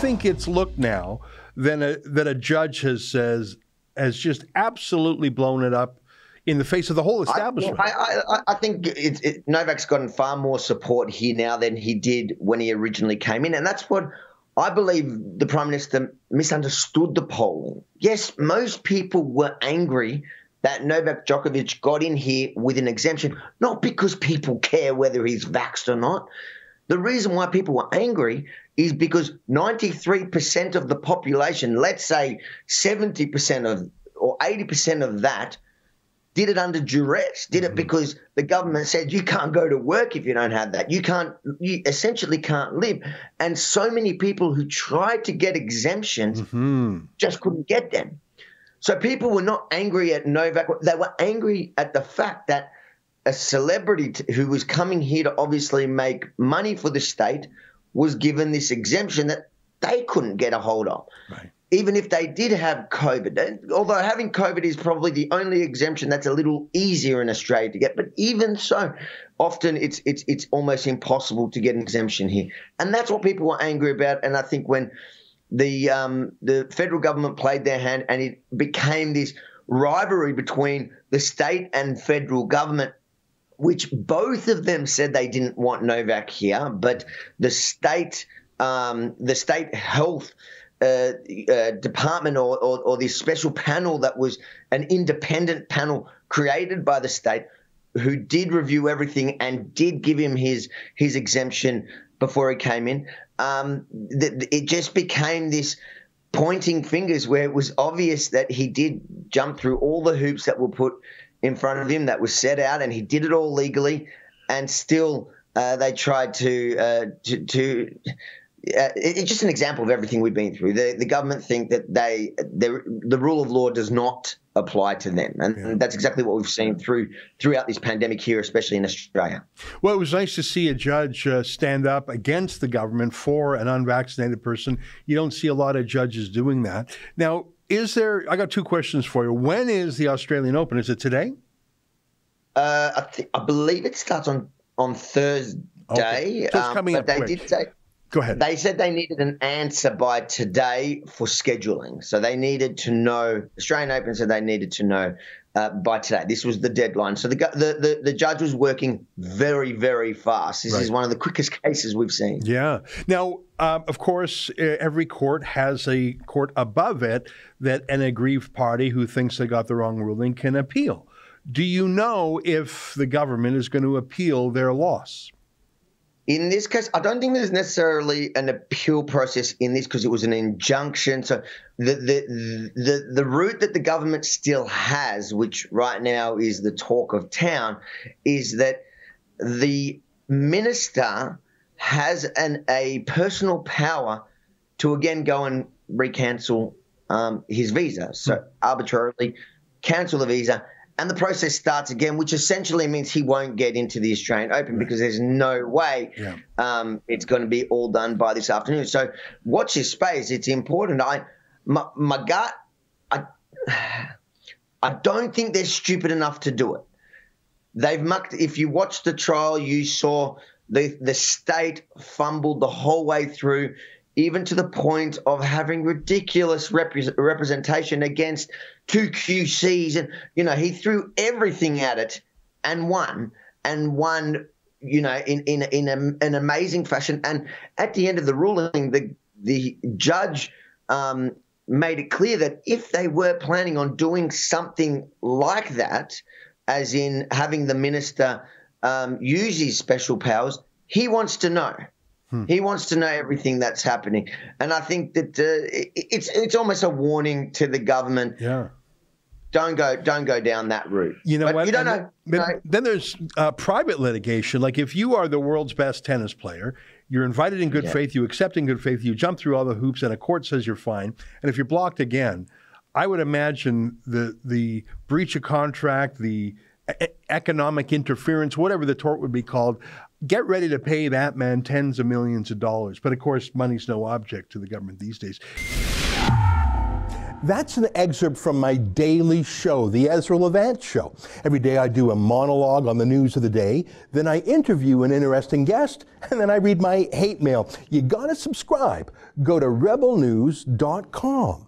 think it's looked now than a, that a judge has says has just absolutely blown it up in the face of the whole establishment. I, I, I think it, it, Novak's gotten far more support here now than he did when he originally came in, and that's what I believe the prime minister misunderstood the polling. Yes, most people were angry that Novak Djokovic got in here with an exemption, not because people care whether he's vaxxed or not. The reason why people were angry is because 93% of the population, let's say 70% of or 80% of that, did it under duress, did it mm-hmm. because the government said you can't go to work if you don't have that. You can't, you essentially can't live. And so many people who tried to get exemptions mm-hmm. just couldn't get them. So people were not angry at Novak. They were angry at the fact that a celebrity who was coming here to obviously make money for the state was given this exemption that they couldn't get a hold of. Right. Even if they did have COVID, although having COVID is probably the only exemption that's a little easier in Australia to get, but even so, often it's it's it's almost impossible to get an exemption here, and that's what people were angry about. And I think when the um, the federal government played their hand, and it became this rivalry between the state and federal government which both of them said they didn't want Novak here, but the state, um, the state health uh, uh, department or, or, or this special panel that was an independent panel created by the state who did review everything and did give him his his exemption before he came in. Um, th- it just became this pointing fingers where it was obvious that he did jump through all the hoops that were put in front of him that was set out, and he did it all legally, and still uh, they tried to uh, to. to uh, it's just an example of everything we've been through. The, the government think that they the rule of law does not apply to them, and, yeah. that's exactly what we've seen through throughout this pandemic here, especially in Australia. Well, it was nice to see a judge uh, stand up against the government for an unvaccinated person. You don't see a lot of judges doing that now is there? I got two questions for you. When is the Australian Open? Is it today? Uh, I, th- I believe it starts on on Thursday. Okay. So um, coming up they quick. did say. Go ahead. They said they needed an answer by today for scheduling. So they needed to know. Australian Open said they needed to know uh, by today. This was the deadline. So the, the, the, the judge was working very, very fast. This right. is one of the quickest cases we've seen. Yeah. Now, uh, of course, every court has a court above it that an aggrieved party who thinks they got the wrong ruling can appeal. Do you know if the government is going to appeal their loss? In this case, I don't think there's necessarily an appeal process in this because it was an injunction. So the, the the the route that the government still has, which right now is the talk of town, is that the minister has an a personal power to again go and recancel um, his visa. So hmm. arbitrarily cancel the visa and the process starts again, which essentially means he won't get into the Australian Open right. because there's no way yeah. um, it's going to be all done by this afternoon. So watch his space. It's important. I my, my gut, I I don't think they're stupid enough to do it. They've mucked. If you watched the trial, you saw the the state fumbled the whole way through even to the point of having ridiculous representation against two QCs. And, you know, he threw everything at it and won, and won, you know, in, in, in a, an amazing fashion. And at the end of the ruling, the, the judge um, made it clear that if they were planning on doing something like that, as in having the minister um, use his special powers, he wants to know. Hmm. He wants to know everything that's happening, and I think that uh, it's it's almost a warning to the government. Yeah. Don't go, don't go down that route. You know but what? You don't know. Then, then there's uh, private litigation. Like if you are the world's best tennis player, you're invited in good yeah. faith, you accept in good faith, you jump through all the hoops, and a court says you're fine. And if you're blocked again, I would imagine the the breach of contract, the economic interference, whatever the tort would be called, get ready to pay that man tens of millions of dollars. But of course, money's no object to the government these days. That's an excerpt from my daily show, The Ezra Levant Show. Every day I do a monologue on the news of the day, then I interview an interesting guest, and then I read my hate mail. You gotta subscribe. Go to rebelnews.com.